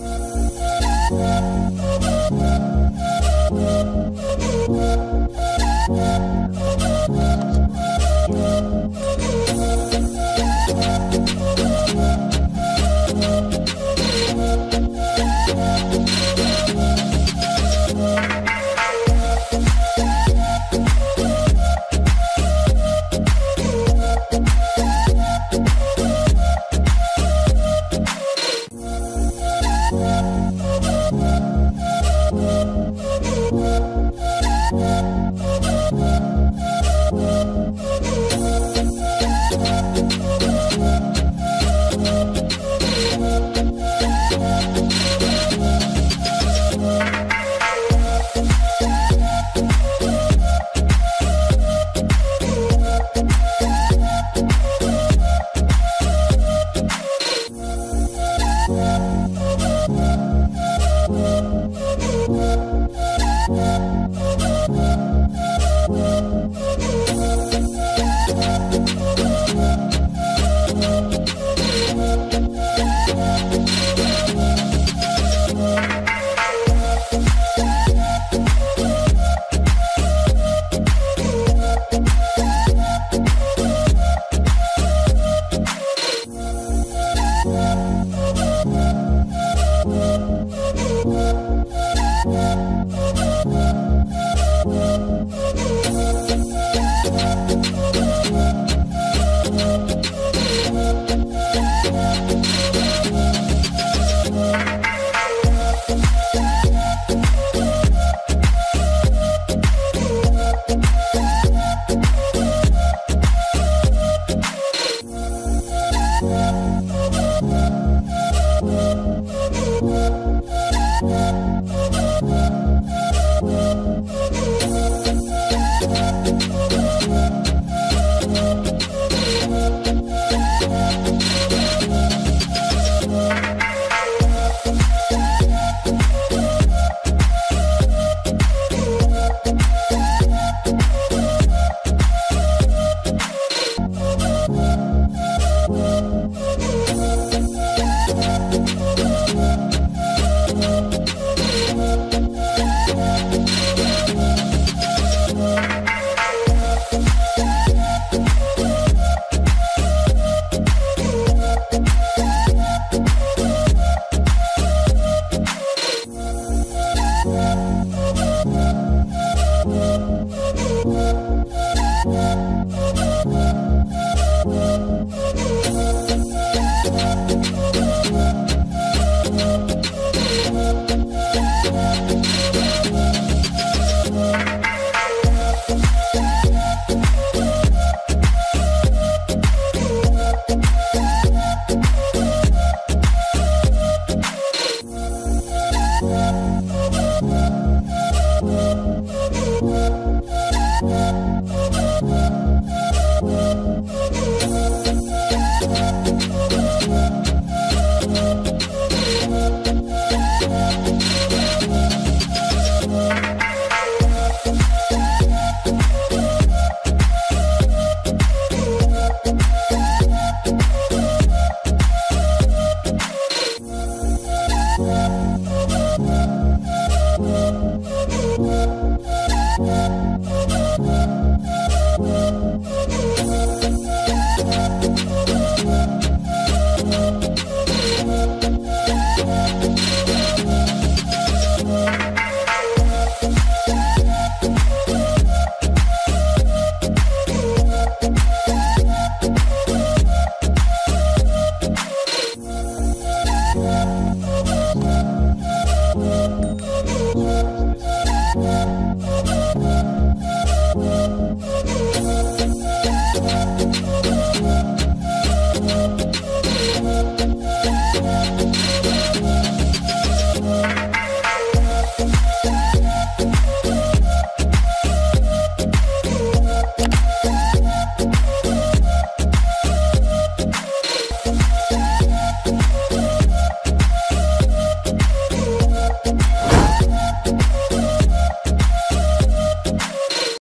Thank Bye.